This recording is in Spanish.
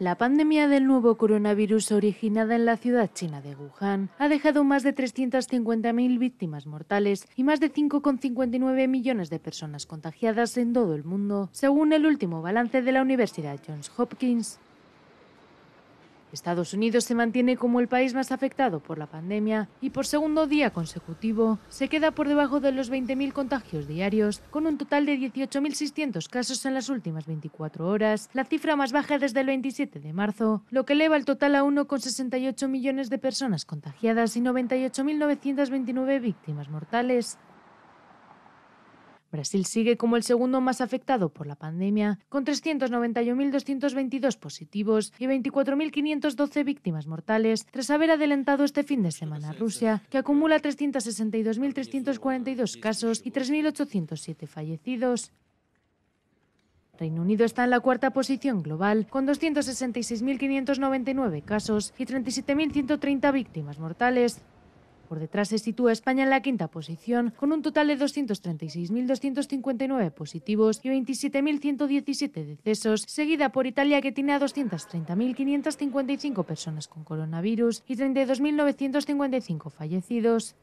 La pandemia del nuevo coronavirus originada en la ciudad china de Wuhan ha dejado más de 350.000 víctimas mortales y más de 5,59 millones de personas contagiadas en todo el mundo, según el último balance de la Universidad Johns Hopkins. Estados Unidos se mantiene como el país más afectado por la pandemia y por segundo día consecutivo se queda por debajo de los 20.000 contagios diarios, con un total de 18.600 casos en las últimas 24 horas, la cifra más baja desde el 27 de marzo, lo que eleva el total a 1,68 millones de personas contagiadas y 98.929 víctimas mortales. Brasil sigue como el segundo más afectado por la pandemia, con 391.222 positivos y 24.512 víctimas mortales, tras haber adelantado este fin de semana a Rusia, que acumula 362.342 casos y 3.807 fallecidos. Reino Unido está en la cuarta posición global, con 266.599 casos y 37.130 víctimas mortales. Por detrás se sitúa España en la quinta posición, con un total de 236.259 positivos y 27.117 decesos, seguida por Italia que tiene a 230.555 personas con coronavirus y 32.955 fallecidos.